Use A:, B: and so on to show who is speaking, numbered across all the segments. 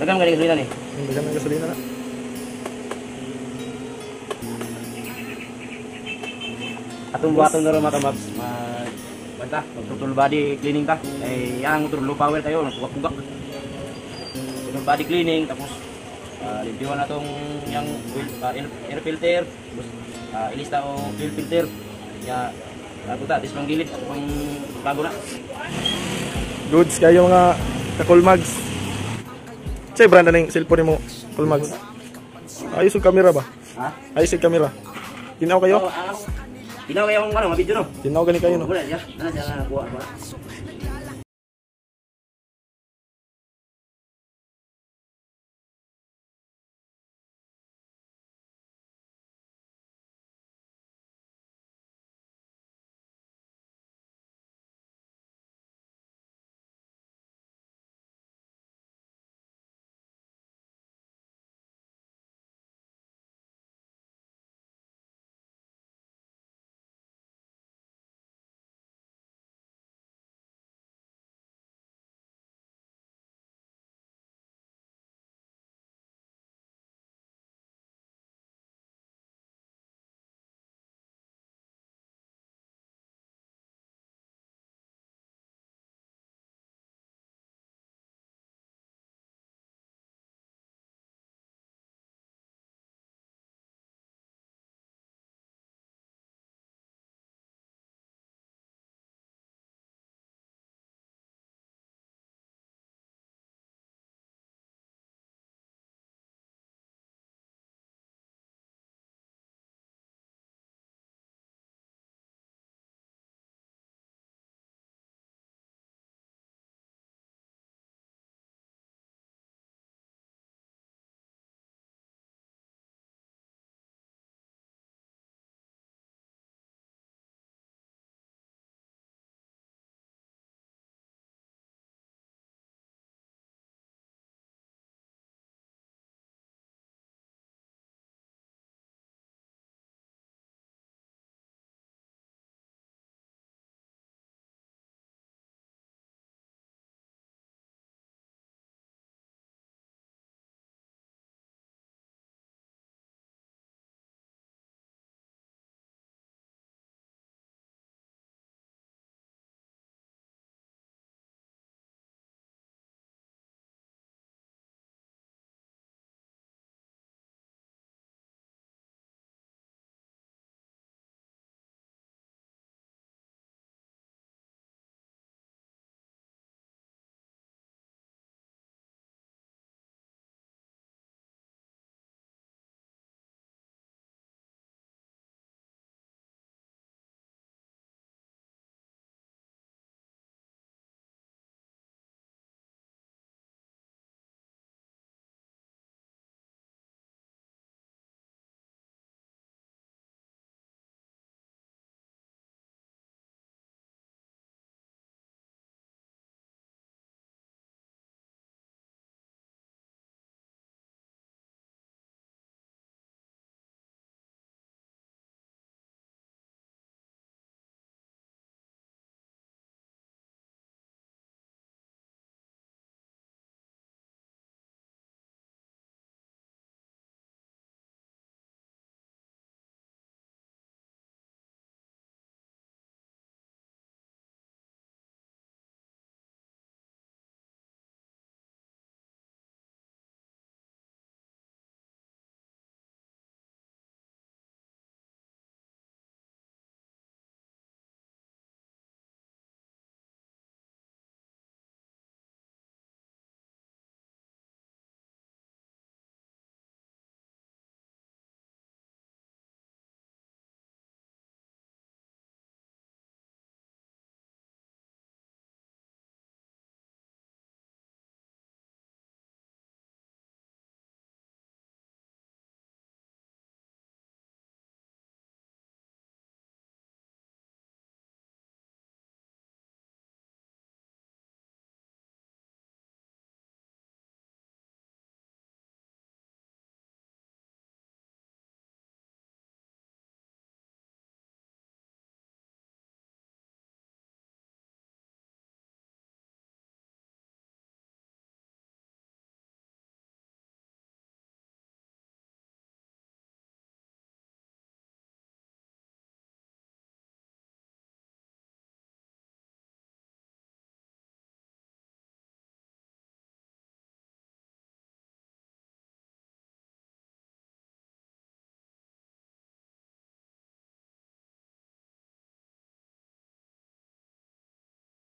A: Dagan ka gasolina ni.
B: Dagan ng gasolina na.
A: Atong buhaton na rin mga kababs. Mag... Banta, mag-total body cleaning ta. Eh, yang motor low power tayo, nagpugak-pugak. Total body cleaning, tapos uh, limpyuhan na tong yung uh, air, filter, tapos uh, ilista o fuel filter. Ya, ako ta, dis pang gilid, pang bago na.
B: Goods kayo mga kakulmags. Say brand na ng cellphone mo, kulmags. Ayos yung camera ba?
A: Ha?
B: Ayos yung camera. Tinaw kayo?
A: Ah, Tinaw kayo ang ano, mabidyo no?
B: Tinaw gani kayo no?
A: Wala, ya. Nana siya na kuha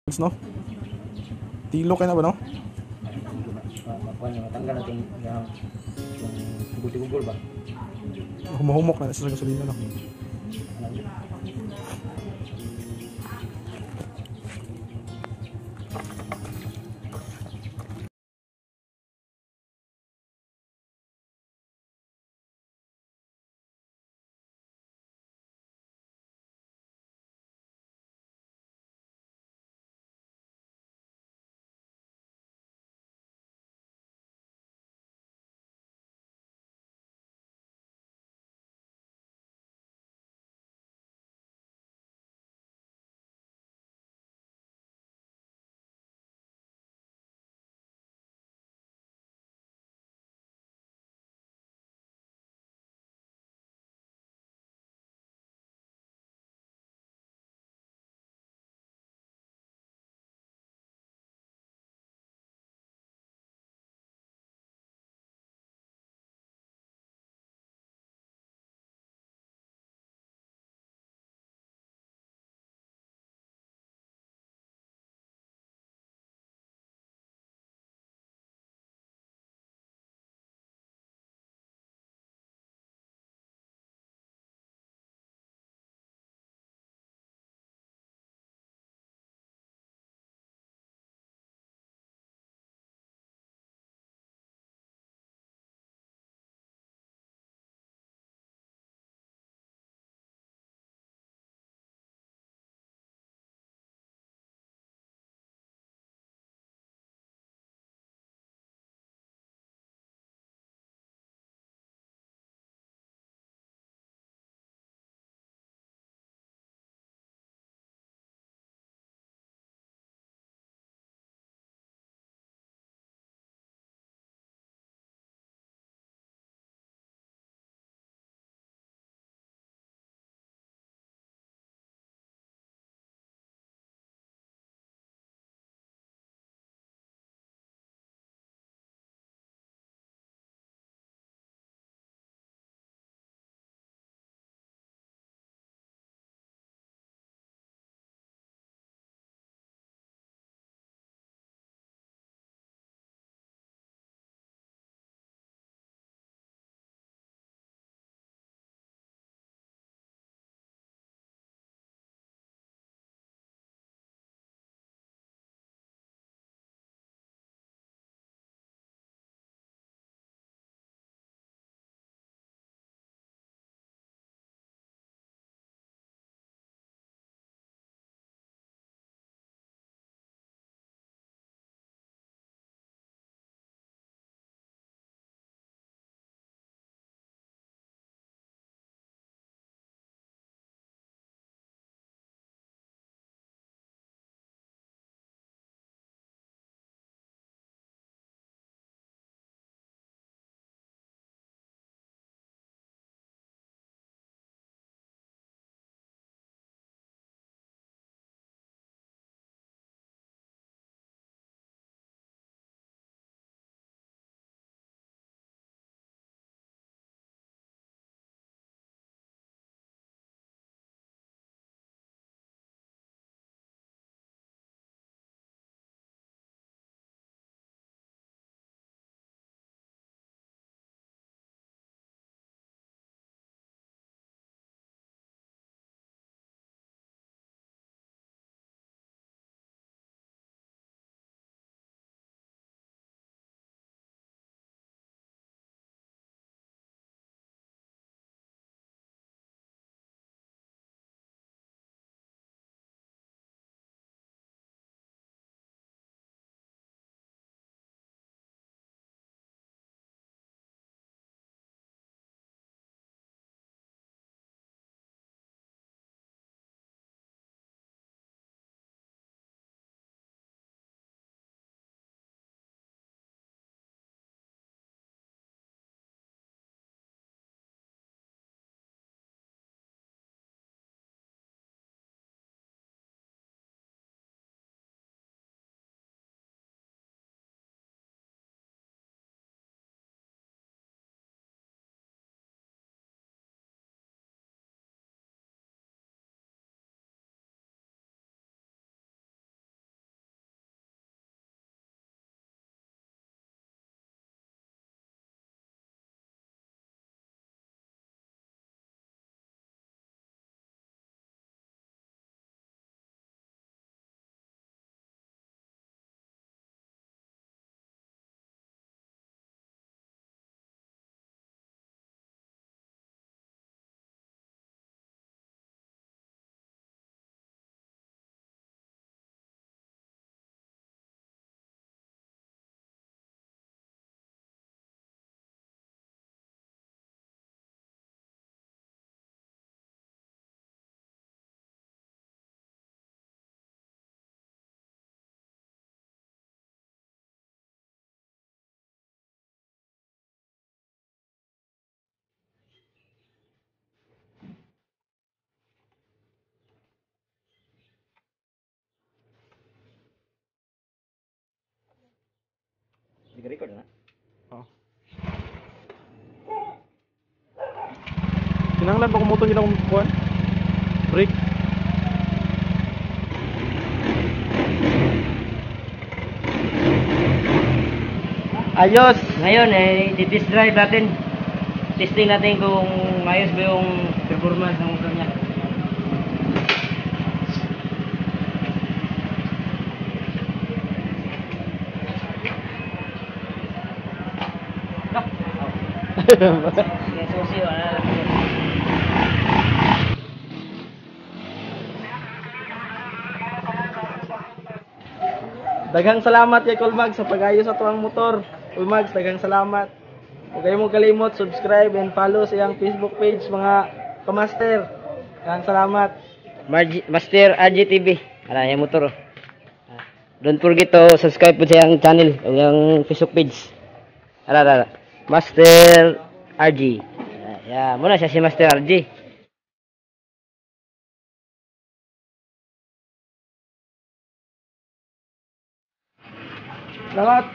A: ba?
B: no? Tilo kayo na ba, no?
C: Niya, matanggal natin yung gugol-gugol ba?
B: Humahumok na sa gasolina, no?
D: Nag-record na.
E: Oh. Kinanglan pa kumutong yun akong kuhan? Break.
D: Ayos! Ngayon, eh, i-test drive natin. Testing natin kung ayos ba yung performance ng motor niya. Yung
E: Daghang salamat kay Colmag sa pag-ayos sa tuwang motor. Colmag, daghang salamat. Huwag kayo mong kalimot, subscribe and follow sa iyang Facebook page mga kamaster. Daghang salamat.
D: Marg- Master RGTV. Ara, yung motor. oh. Ah, Don't forget to subscribe po sa yung channel o yung Facebook page. Ara, ara, ara. Master RG. Ah, Yeah, muna siya si Master RG.
E: Salamat.